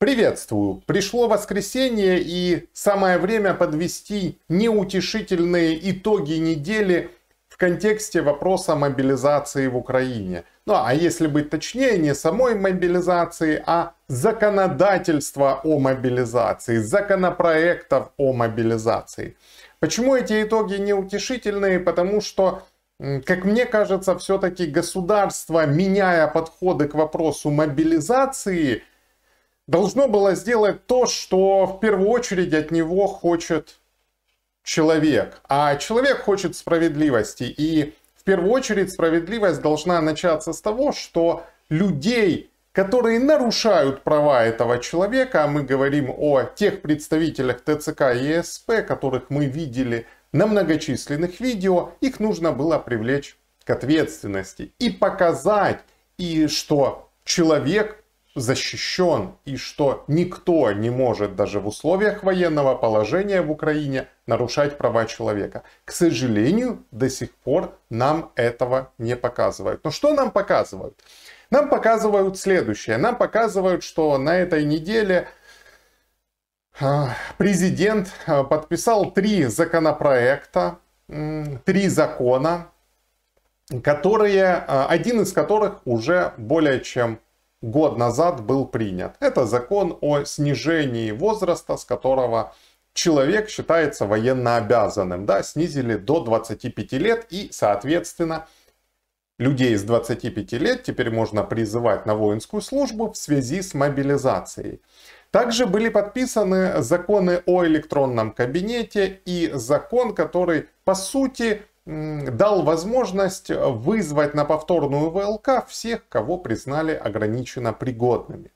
Приветствую! Пришло воскресенье и самое время подвести неутешительные итоги недели в контексте вопроса мобилизации в Украине. Ну а если быть точнее, не самой мобилизации, а законодательства о мобилизации, законопроектов о мобилизации. Почему эти итоги неутешительные? Потому что как мне кажется, все-таки государство, меняя подходы к вопросу мобилизации, должно было сделать то, что в первую очередь от него хочет человек. А человек хочет справедливости. И в первую очередь справедливость должна начаться с того, что людей, которые нарушают права этого человека, а мы говорим о тех представителях ТЦК и СП, которых мы видели на многочисленных видео, их нужно было привлечь к ответственности и показать, и что человек защищен и что никто не может даже в условиях военного положения в Украине нарушать права человека. К сожалению, до сих пор нам этого не показывают. Но что нам показывают? Нам показывают следующее. Нам показывают, что на этой неделе а, президент а, подписал три законопроекта, три закона, которые, а, один из которых уже более чем год назад был принят. Это закон о снижении возраста, с которого человек считается военно обязанным. Да, снизили до 25 лет и, соответственно, людей с 25 лет теперь можно призывать на воинскую службу в связи с мобилизацией. Также были подписаны законы о электронном кабинете и закон, который по сути дал возможность вызвать на повторную ВЛК всех, кого признали ограниченно пригодными.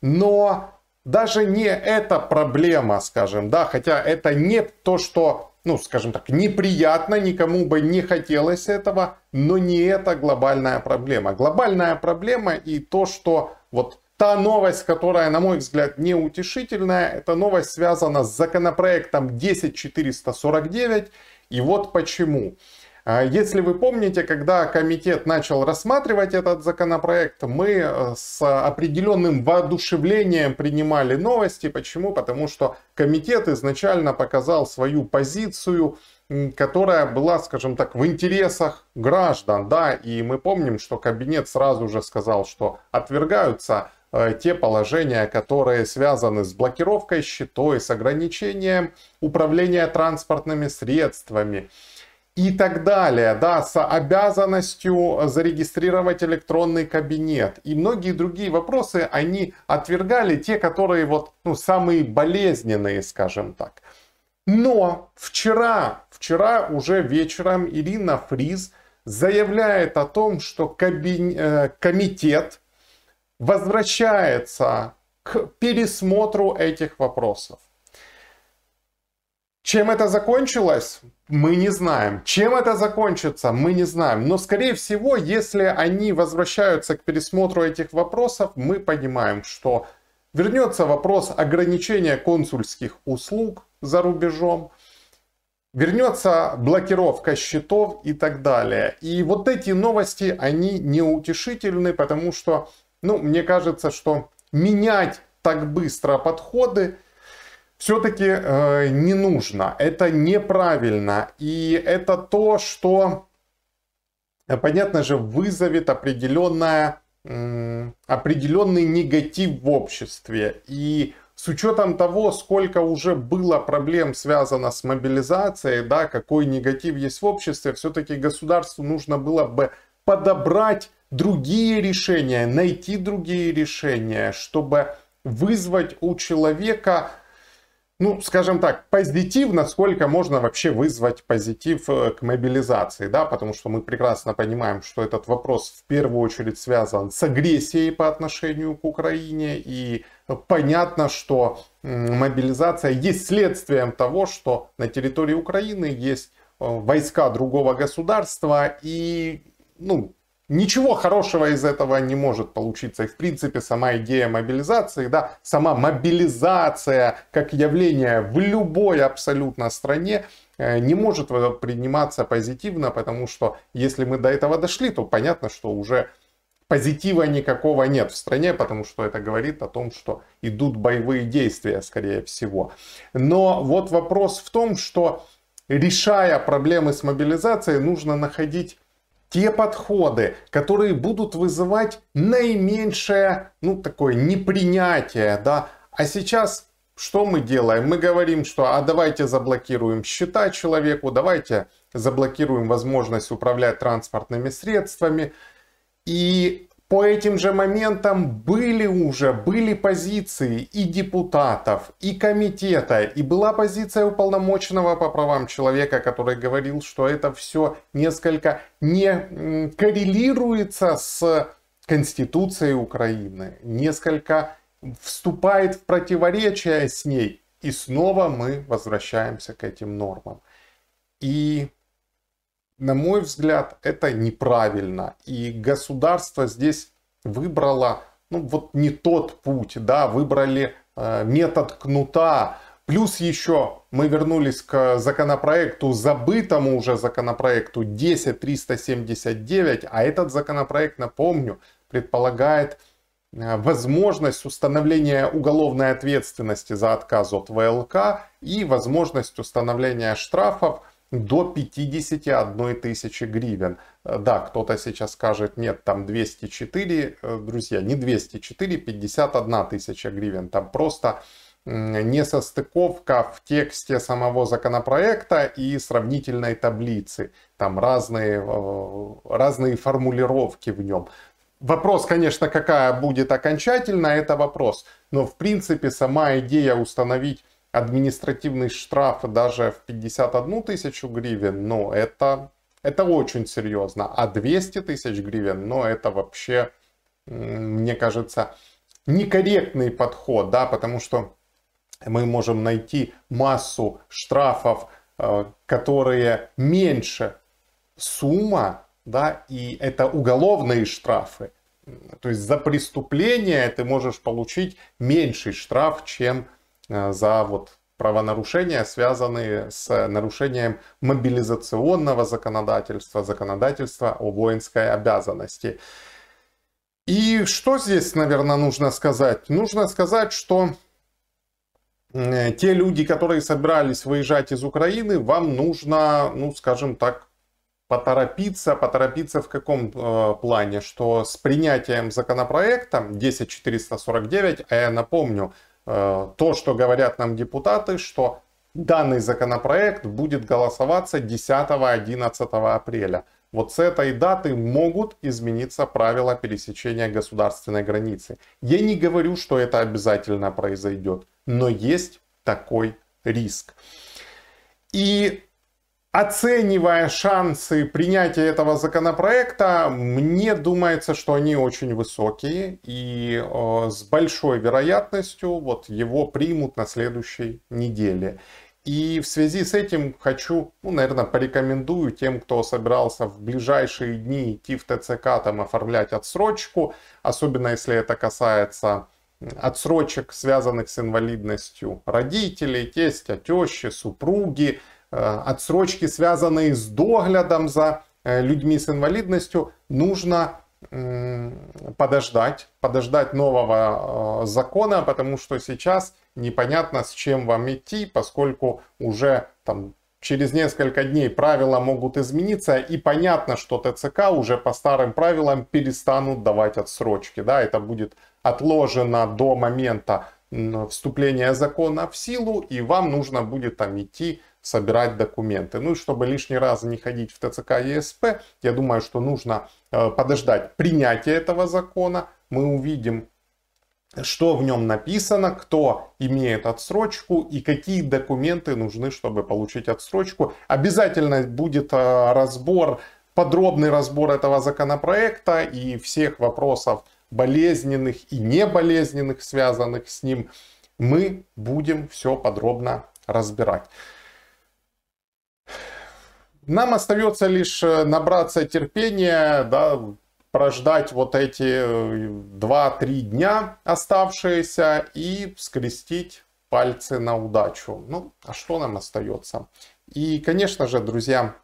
Но даже не эта проблема, скажем, да, хотя это не то, что, ну, скажем так, неприятно, никому бы не хотелось этого, но не это глобальная проблема. Глобальная проблема и то, что вот та новость, которая, на мой взгляд, неутешительная, эта новость связана с законопроектом 10449, и вот почему. А, если вы помните, когда комитет начал рассматривать этот законопроект, мы э, с определенным воодушевлением принимали новости. Почему? Потому что комитет изначально показал свою позицию, которая была, скажем так, в интересах граждан. Да? И мы помним, что кабинет сразу же сказал, что отвергаются те положения, которые связаны с блокировкой счетов, с ограничением управления транспортными средствами и так далее, да, с обязанностью зарегистрировать электронный кабинет и многие другие вопросы, они отвергали те, которые вот, ну, самые болезненные, скажем так. Но вчера, вчера уже вечером Ирина Фриз заявляет о том, что кабин... Э, комитет возвращается к пересмотру этих вопросов. Чем это закончилось, мы не знаем. Чем это закончится, мы не знаем. Но, скорее всего, если они возвращаются к пересмотру этих вопросов, мы понимаем, что вернется вопрос ограничения консульских услуг за рубежом, вернется блокировка счетов и так далее. И вот эти новости, они неутешительны, потому что, ну, мне кажется, что менять так быстро подходы все-таки э, не нужно. Это неправильно. И это то, что, э, понятно же, вызовет определенное, э, определенный негатив в обществе. И с учетом того, сколько уже было проблем связано с мобилизацией, да, какой негатив есть в обществе, все-таки государству нужно было бы подобрать другие решения, найти другие решения, чтобы вызвать у человека ну, скажем так, позитив, насколько можно вообще вызвать позитив э, к мобилизации, да, потому что мы прекрасно понимаем, что этот вопрос в первую очередь связан с агрессией по отношению к Украине, и понятно, что мобилизация есть следствием того, что на территории Украины есть э, войска другого государства, и, ну, Ничего хорошего из этого не может получиться. И в принципе сама идея мобилизации, да, сама мобилизация как явление в любой абсолютно стране э, не может приниматься позитивно, потому что если мы до этого дошли, то понятно, что уже позитива никакого нет в стране, потому что это говорит о том, что идут боевые действия, скорее всего. Но вот вопрос в том, что решая проблемы с мобилизацией, нужно находить те подходы, которые будут вызывать наименьшее, ну, такое непринятие, да. А сейчас что мы делаем? Мы говорим, что а давайте заблокируем счета человеку, давайте заблокируем возможность управлять транспортными средствами. И по этим же моментам были уже, были позиции и депутатов, и комитета, и была позиция уполномоченного по правам человека, который говорил, что это все несколько не коррелируется с Конституцией Украины, несколько вступает в противоречие с ней. И снова мы возвращаемся к этим нормам. И на мой взгляд, это неправильно. И государство здесь выбрало, ну вот не тот путь, да, выбрали э, метод кнута. Плюс еще мы вернулись к законопроекту, забытому уже законопроекту 10379, а этот законопроект, напомню, предполагает Э, возможность установления уголовной ответственности за отказ от ВЛК и возможность установления штрафов до 51 тысячи гривен. Э, да, кто-то сейчас скажет, нет, там 204, э, друзья, не 204, 51 тысяча гривен. Там просто несостыковка в тексте самого законопроекта и сравнительной таблицы. Там разные, разные формулировки в нем. Вопрос, конечно, какая будет окончательно, это вопрос. Но, в принципе, сама идея установить административный штраф даже в 51 тысячу гривен, ну, это, это очень серьезно. А 200 тысяч гривен, ну, это вообще, мне кажется, некорректный подход, да, потому что мы можем найти массу штрафов, э, которые меньше сумма да, и это уголовные штрафы. То есть за преступление ты можешь получить меньший штраф, чем за вот правонарушения, связанные с нарушением мобилизационного законодательства, законодательства о воинской обязанности. И что здесь, наверное, нужно сказать? Нужно сказать, что э, те люди, которые собирались выезжать из Украины, вам нужно, ну, скажем так, поторопиться, поторопиться в каком э, плане, что с принятием законопроекта 10449, а я напомню, э, то, что говорят нам депутаты, что данный законопроект будет голосоваться 10-11 апреля. Вот с этой даты могут измениться правила пересечения государственной границы. Я не говорю, что это обязательно произойдет, но есть такой риск. И Оценивая шансы принятия этого законопроекта, мне думается, что они очень высокие и э, с большой вероятностью вот его примут на следующей неделе. И в связи с этим хочу, ну, наверное, порекомендую тем, кто собирался в ближайшие дни идти в ТЦК, там оформлять отсрочку, особенно если это касается отсрочек, связанных с инвалидностью родителей, тестя, тещи, супруги, отсрочки, связанные с доглядом за людьми с инвалидностью, нужно подождать, подождать нового э, закона, потому что сейчас непонятно, с чем вам идти, поскольку уже там через несколько дней правила могут измениться, и понятно, что ТЦК уже по старым правилам перестанут давать отсрочки. Да, это будет отложено до момента вступления закона в силу, и вам нужно будет там идти собирать документы. Ну и чтобы лишний раз не ходить в ТЦК ЕСП, я думаю, что нужно э, подождать принятия этого закона. Мы увидим, что в нем написано, кто имеет отсрочку и какие документы нужны, чтобы получить отсрочку. Обязательно будет э, разбор, подробный разбор этого законопроекта и всех вопросов болезненных и неболезненных, связанных с ним. Мы будем все подробно разбирать. Нам остается лишь э, набраться терпения, да, прождать вот эти 2-3 э, дня оставшиеся и скрестить пальцы на удачу. Ну, а что нам остается? И, конечно же, друзья,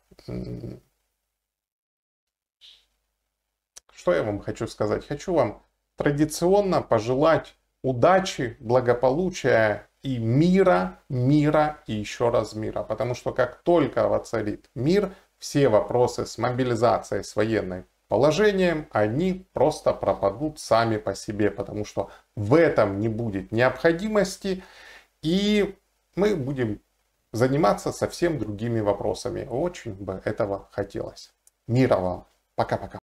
что я вам хочу сказать? Хочу вам традиционно пожелать удачи, благополучия и мира, мира и еще раз мира. Потому что как только воцарит мир, все вопросы с мобилизацией, с военной положением, они просто пропадут сами по себе, потому что в этом не будет необходимости, и мы будем заниматься совсем другими вопросами. Очень бы этого хотелось. Мира вам. Пока-пока.